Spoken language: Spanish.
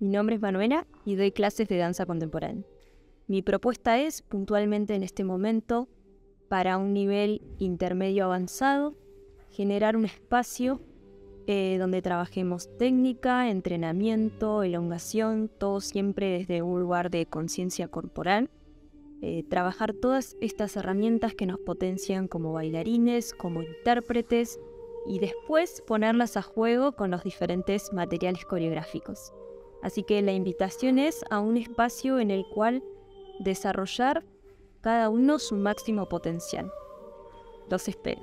Mi nombre es Manuela y doy clases de danza contemporánea. Mi propuesta es, puntualmente en este momento, para un nivel intermedio avanzado, generar un espacio eh, donde trabajemos técnica, entrenamiento, elongación, todo siempre desde un lugar de conciencia corporal. Eh, trabajar todas estas herramientas que nos potencian como bailarines, como intérpretes y después ponerlas a juego con los diferentes materiales coreográficos. Así que la invitación es a un espacio en el cual desarrollar cada uno su máximo potencial. Los espero.